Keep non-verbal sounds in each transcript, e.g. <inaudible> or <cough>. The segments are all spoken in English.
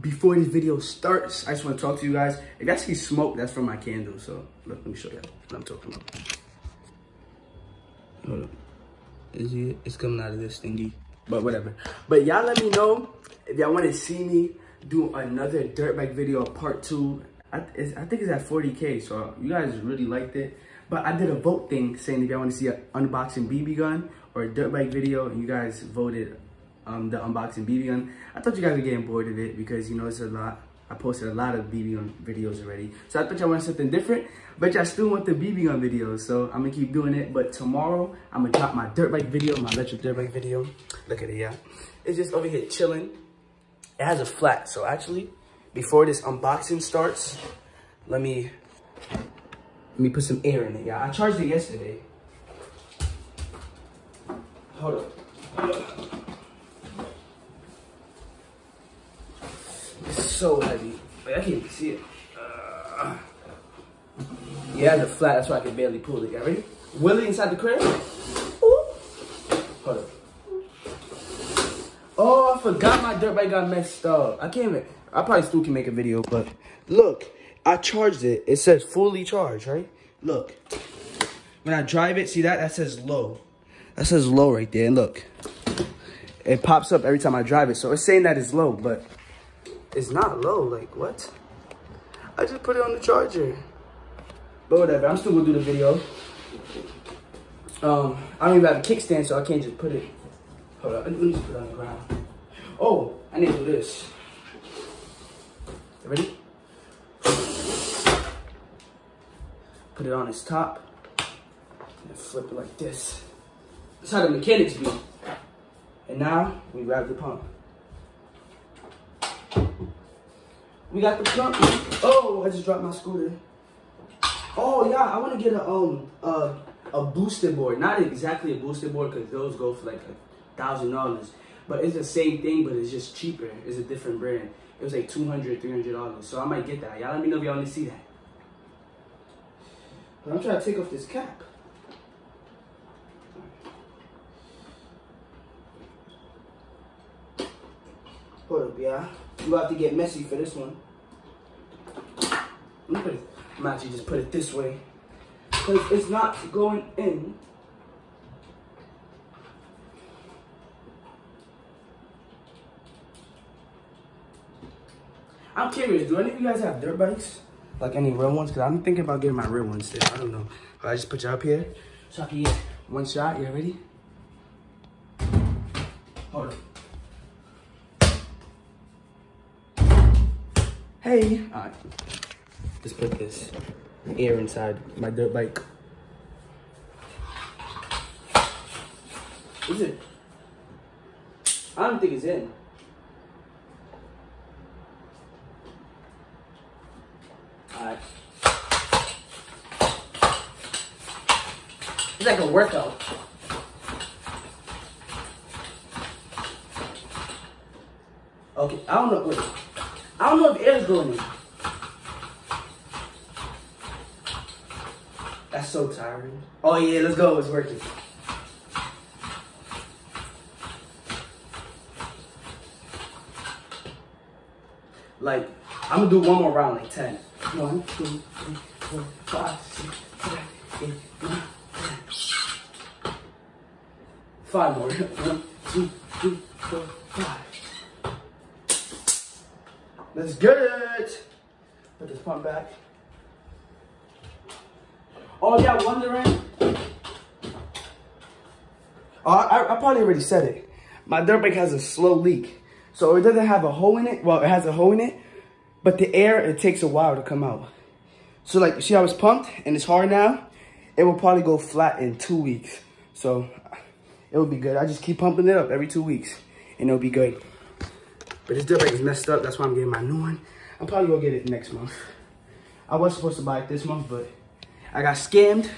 before this video starts, I just want to talk to you guys. If y'all see smoke, that's from my candle. So let me show you what I'm talking about. Hold up. Is it? It's coming out of this thingy. But whatever. But y'all let me know if y'all want to see me do another dirt bike video part two. I, I think it's at 40k, so you guys really liked it. But I did a vote thing saying if y'all want to see an unboxing BB gun or a dirt bike video, you guys voted um, the unboxing BB gun. I thought you guys were getting bored of it because, you know, it's a lot. I posted a lot of BB gun videos already. So I thought y'all wanted something different, but y'all still want the BB gun videos. So I'm gonna keep doing it. But tomorrow, I'm gonna drop my dirt bike video, my electric dirt bike video. Look at it, yeah. It's just over here chilling. It has a flat. So actually, before this unboxing starts, let me, let me put some air in it, yeah. I charged it yesterday. Hold up. Hold up. So heavy. Like, I can't even see it. Uh, yeah, the flat. That's why I can barely pull it. You ready? Willie inside the crib. Hold up. Oh, I forgot my dirt bike got messed up. I can't even. I probably still can make a video, but look, I charged it. It says fully charged, right? Look. When I drive it, see that? That says low. That says low right there. And look, it pops up every time I drive it. So it's saying that it's low, but it's not low. Like, what? I just put it on the charger. But whatever, I'm still gonna do the video. Um, I don't even have a kickstand, so I can't just put it. Hold on, let me just put it on the ground. Oh, I need to do this. Ready? Put it on its top. And flip it like this. That's how the mechanics do. And now, we grab the pump. We got the pump. Oh, I just dropped my scooter. Oh yeah, I want to get a um a a boosted board. Not exactly a boosted board because those go for like a thousand dollars. But it's the same thing, but it's just cheaper. It's a different brand. It was like 200 $300. So I might get that. Y'all let me know if y'all want to see that. But I'm trying to take off this cap. Hold up, yeah. You have to get messy for this one. Put it, I'm actually just put it this way. Because it's not going in. I'm curious, do any of you guys have dirt bikes? Like any real ones? Because I'm thinking about getting my real ones there. I don't know. But I just put you up here so I can get one shot. You ready? Hold on. Hey. All right. Just put this air inside my dirt bike. Is it? I don't think it's in. Alright. It's like a workout. Okay, I don't know. Wait. I don't know if air's going in. So tired. Oh yeah, let's go. It's working. Like, I'm gonna do one more round, like 10. One, two, three, four, five, six, seven, eight, nine, ten. Five more. <laughs> One, two, three, four, five. Let's get it. Put this pump back. Oh, yeah, wondering? Oh, uh, I, I probably already said it. My dirt bike has a slow leak. So it doesn't have a hole in it. Well, it has a hole in it. But the air, it takes a while to come out. So like, see how it's pumped and it's hard now? It will probably go flat in two weeks. So it will be good. I just keep pumping it up every two weeks and it'll be good. But this dirt bike is messed up. That's why I'm getting my new one. I'm probably gonna get it next month. I was supposed to buy it this month, but I got scammed.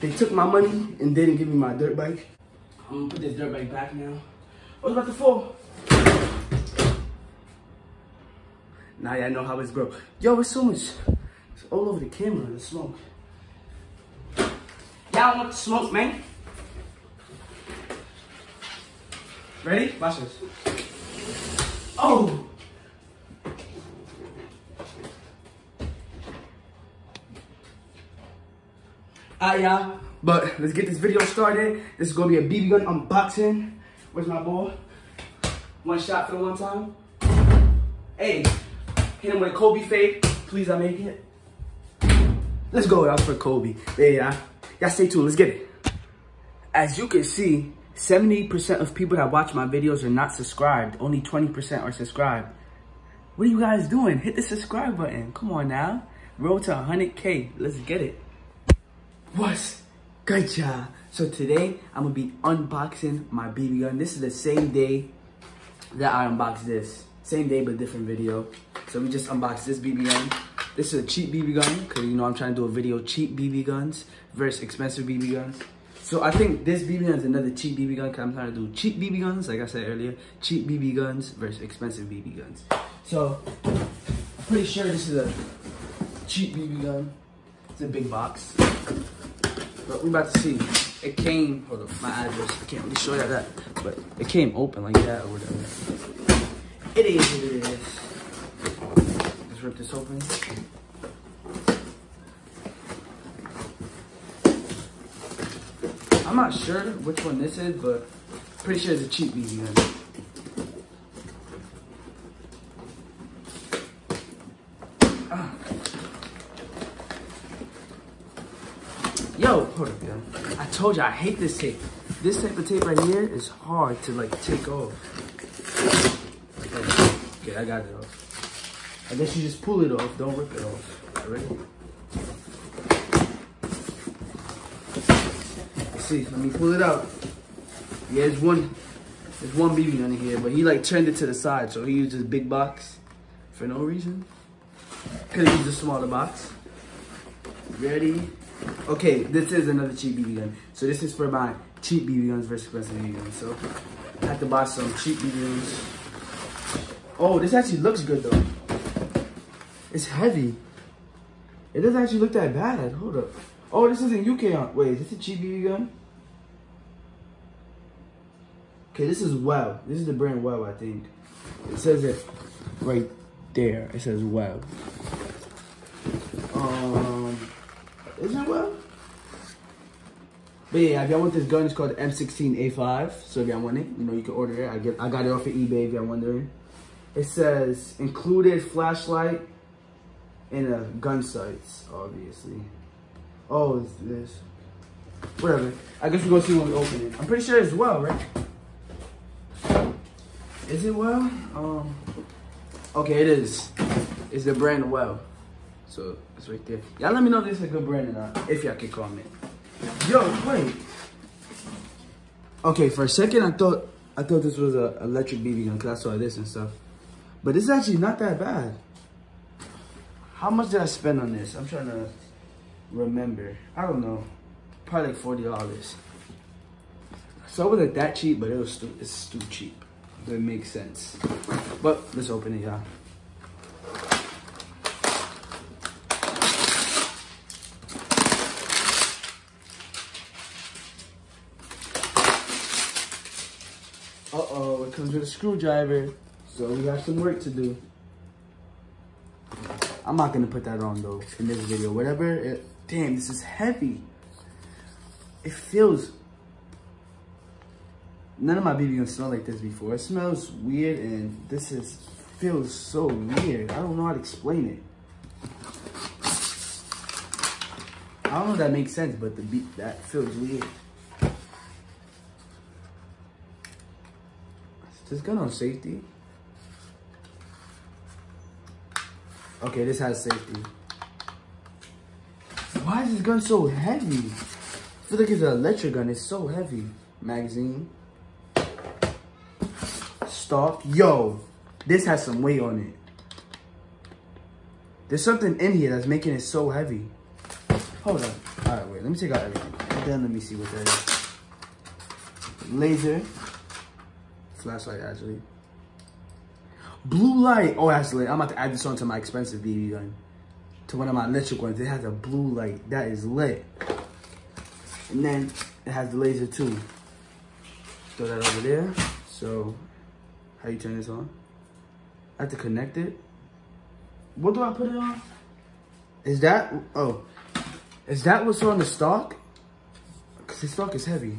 They took my money and didn't give me my dirt bike. I'm gonna put this dirt bike back now. What's about to fall? Now y'all know how it's broke. Yo, it's so much. It's all over the camera, the smoke. Y'all want the smoke, man? Ready? Watch this. Oh! Alright, y'all. But let's get this video started. This is gonna be a BB gun unboxing. Where's my ball? One shot for the one time. Hey, hit him with a Kobe fade. Please, I make it. Let's go out for Kobe. There, y'all. Y'all stay tuned. Let's get it. As you can see, 70% of people that watch my videos are not subscribed. Only 20% are subscribed. What are you guys doing? Hit the subscribe button. Come on now. Roll to 100K. Let's get it. What's good, y'all? So today, I'm to be unboxing my BB gun. This is the same day that I unboxed this. Same day, but different video. So we just unboxed this BB gun. This is a cheap BB gun, because you know I'm trying to do a video cheap BB guns versus expensive BB guns. So I think this BB gun is another cheap BB gun, because I'm trying to do cheap BB guns, like I said earlier. Cheap BB guns versus expensive BB guns. So, pretty sure this is a cheap BB gun. It's a big box. But we about to see. It came, hold up, my address. I can't really show you that, but it came open like that or whatever. It is it is. Let's rip this open. I'm not sure which one this is, but pretty sure it's a cheap BB. Ah. Yo, hold up, yo. I told you I hate this tape. This type of tape right here is hard to like take off. Okay, I got it off. I guess you just pull it off, don't rip it off. Ready? Let's see, let me pull it out. Yeah, there's one, there's one BB on here, but he like turned it to the side, so he used his big box for no reason. Could have used a smaller box. Ready? Okay, this is another cheap BB gun. So this is for my cheap BB guns versus expensive BB guns. So I have to buy some cheap BB guns. Oh, this actually looks good though. It's heavy. It doesn't actually look that bad. Hold up. Oh, this isn't UK. Wait, is this a cheap BB gun? Okay, this is Well. This is the brand Well, I think. It says it right there. It says Well. Um, is it Well? But yeah, if y'all want this gun, it's called M16A5. So if y'all want it, you know, you can order it. I get, I got it off of eBay if y'all wondering. It says included flashlight and a gun sights, obviously. Oh, it's this. Whatever. I guess we're gonna see when we open it. I'm pretty sure it's well, right? Is it well? Um. Okay, it is. It's the brand well. So it's right there. Y'all let me know this is a good brand or not. If y'all can comment. Yo, wait. Okay, for a second I thought I thought this was a electric BB gun because I saw this and stuff. But this is actually not that bad. How much did I spend on this? I'm trying to remember. I don't know. Probably like forty dollars. So it wasn't that cheap, but it was it's still cheap. It makes sense. But let's open it, y'all. Uh-oh, it comes with a screwdriver. So we got some work to do. I'm not gonna put that on though in this video. Whatever, it, damn, this is heavy. It feels, none of my BB guns smell like this before. It smells weird and this is, feels so weird. I don't know how to explain it. I don't know if that makes sense, but the beat, that feels weird. This gun on safety? Okay, this has safety. Why is this gun so heavy? I feel like it's an electric gun. It's so heavy. Magazine. Stock. Yo, this has some weight on it. There's something in here that's making it so heavy. Hold on. All right, wait. Let me take out everything. And then let me see what that is. Laser. Flashlight, actually. Blue light. Oh, actually, I'm about to add this on to my expensive BB gun. To one of my electric ones. It has a blue light. That is lit. And then it has the laser too. Throw that over there. So, how you turn this on? I have to connect it. What do I put it on? Is that, oh, Is that what's on the stock? Because the stock is heavy.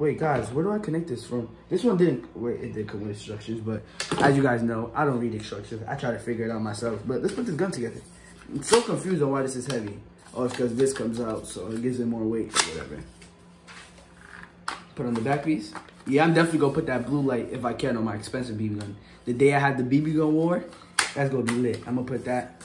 Wait, guys, where do I connect this from? This one didn't, wait, it did come with instructions, but as you guys know, I don't read instructions. I try to figure it out myself, but let's put this gun together. I'm so confused on why this is heavy. Oh, it's because this comes out, so it gives it more weight or whatever. Put on the back piece. Yeah, I'm definitely gonna put that blue light if I can on my expensive BB gun. The day I had the BB gun war, that's gonna be lit. I'm gonna put that.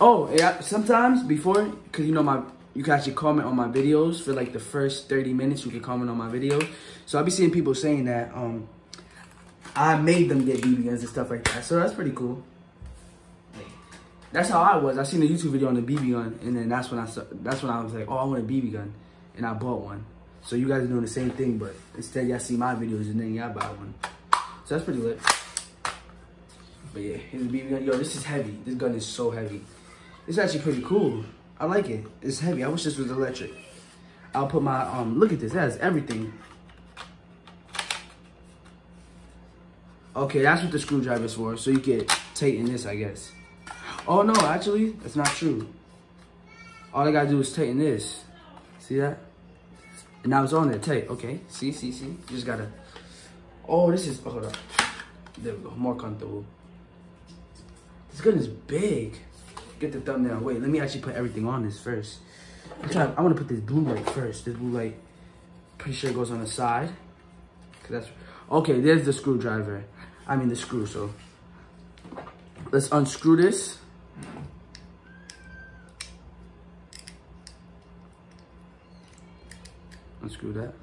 Oh, yeah, sometimes before, cause you know my, you can actually comment on my videos for like the first 30 minutes, you can comment on my video. So I'll be seeing people saying that, um, I made them get BB guns and stuff like that. So that's pretty cool. That's how I was. I seen a YouTube video on the BB gun, and then that's when I that's when I was like, oh, I want a BB gun, and I bought one. So you guys are doing the same thing, but instead y'all see my videos and then y'all buy one. So that's pretty lit. But yeah, here's the BB gun. Yo, this is heavy. This gun is so heavy. It's actually pretty cool. I like it. It's heavy. I wish this was electric. I'll put my, um, look at this. It has everything. Okay, that's what the screwdriver's for. So you can tighten this, I guess. Oh, no, actually, that's not true. All I gotta do is tighten this. See that? And now it's on there tight. Okay, see, see, see? You just gotta, oh, this is, oh, hold up. There we go, more comfortable. This gun is big. Get the thumbnail. Wait, let me actually put everything on this first. I'm trying, I wanna put this blue light first. This blue light, pretty sure it goes on the side. Cause that's, okay, there's the screwdriver. I mean the screw, so. Let's unscrew this. unscrew that.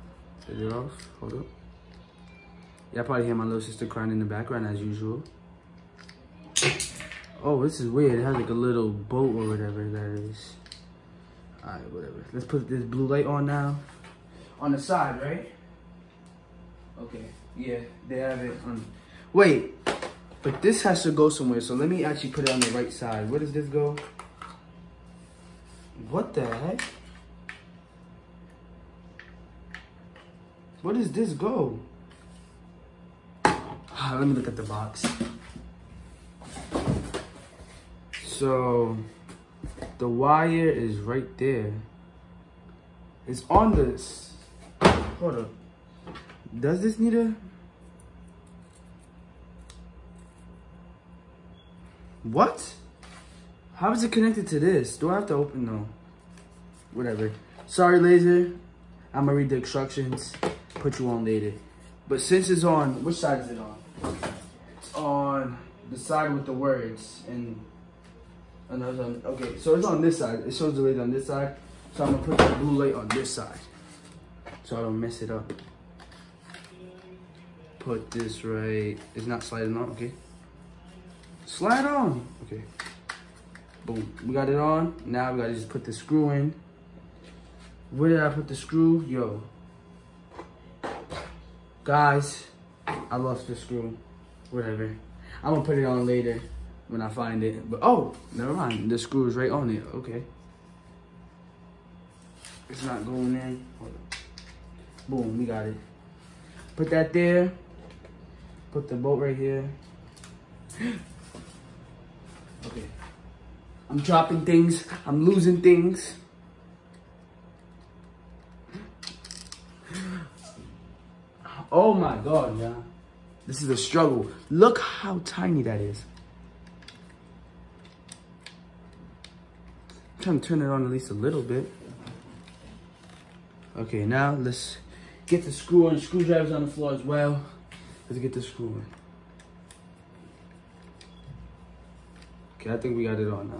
Take it off. Hold up. Yeah, I probably hear my little sister crying in the background as usual. Oh, this is weird. It has like a little boat or whatever that is. Alright, whatever. Let's put this blue light on now. On the side, right? Okay. Yeah, they have it on. Wait, but this has to go somewhere. So let me actually put it on the right side. Where does this go? What the heck? Where does this go? Ah, let me look at the box. So, the wire is right there. It's on this. Hold up. Does this need a... What? How is it connected to this? Do I have to open? No. Whatever. Sorry, laser. I'm gonna read the instructions put you on later. But since it's on, which side is it on? It's on the side with the words and another. Okay, so it's on this side. It shows the light on this side. So I'm gonna put the blue light on this side, so I don't mess it up. Put this right. It's not sliding on. Okay. Slide on. Okay. Boom. We got it on. Now we gotta just put the screw in. Where did I put the screw? Yo, Guys, I lost the screw. Whatever. I'm gonna put it on later when I find it. But oh, never mind. The screw is right on it. Okay. It's not going in. Boom, we got it. Put that there. Put the bolt right here. <gasps> okay. I'm dropping things. I'm losing things. <gasps> Oh my God, yeah. This is a struggle. Look how tiny that is. I'm trying to turn it on at least a little bit. Okay, now let's get the screw on. Screwdriver's on the floor as well. Let's get the screw in. Okay, I think we got it on now.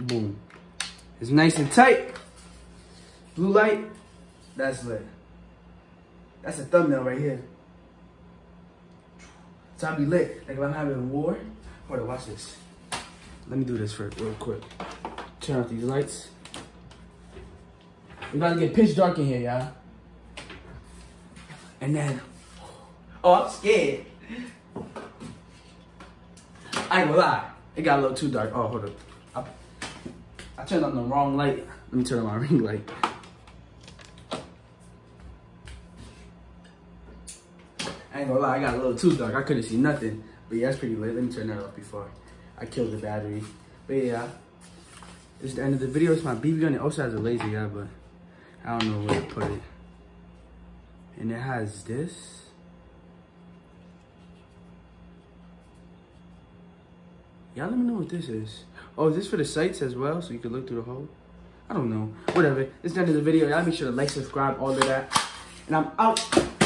Boom. It's nice and tight. Blue light, that's lit. That's a thumbnail right here. So I'll be lit. Like if I'm having a war. Hold on, watch this. Let me do this for real quick. Turn off these lights. We about to get pitch dark in here, y'all. And then, oh, I'm scared. I ain't gonna lie. It got a little too dark. Oh, hold up. I turned on the wrong light. Let me turn on my <laughs> ring light. Ain't gonna lie, I got a little too dark. I couldn't see nothing. But yeah, that's pretty lit. Let me turn that off before I kill the battery. But yeah, this is the end of the video. It's my BB gun. It also has a laser, yeah, but I don't know where to put it. And it has this. Y'all let me know what this is. Oh, is this for the sights as well? So you can look through the hole? I don't know. Whatever. Is the end of the video. Y'all make sure to like, subscribe, all of that. And I'm out.